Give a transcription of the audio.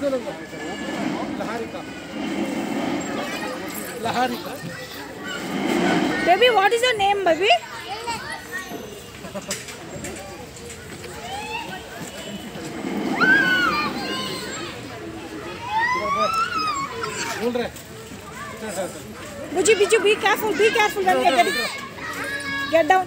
Laharika. Laharika. Baby, what is your name, baby? बोल रहे Buju, Biju, be careful, be careful when you're getting. Get down.